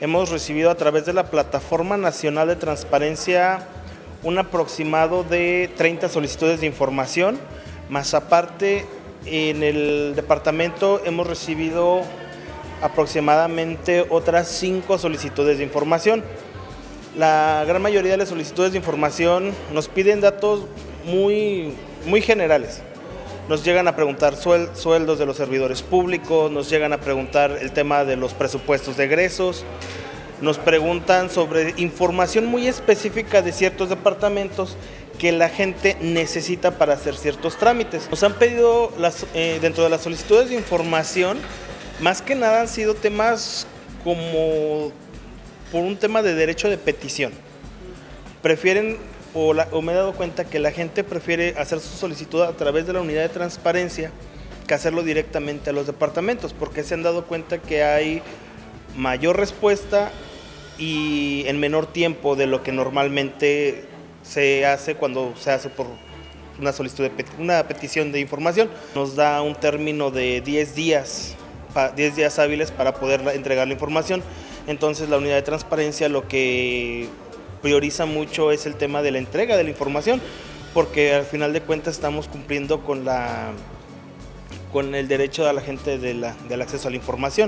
Hemos recibido a través de la Plataforma Nacional de Transparencia un aproximado de 30 solicitudes de información, más aparte en el departamento hemos recibido aproximadamente otras 5 solicitudes de información. La gran mayoría de las solicitudes de información nos piden datos muy, muy generales nos llegan a preguntar sueldos de los servidores públicos, nos llegan a preguntar el tema de los presupuestos de egresos, nos preguntan sobre información muy específica de ciertos departamentos que la gente necesita para hacer ciertos trámites. Nos han pedido eh, dentro de las solicitudes de información, más que nada han sido temas como por un tema de derecho de petición. Prefieren o, me he dado cuenta que la gente prefiere hacer su solicitud a través de la unidad de transparencia que hacerlo directamente a los departamentos, porque se han dado cuenta que hay mayor respuesta y en menor tiempo de lo que normalmente se hace cuando se hace por una solicitud de una petición de información. Nos da un término de 10 días, 10 días hábiles para poder entregar la información. Entonces la unidad de transparencia lo que prioriza mucho es el tema de la entrega de la información, porque al final de cuentas estamos cumpliendo con, la, con el derecho de la gente del acceso a la información.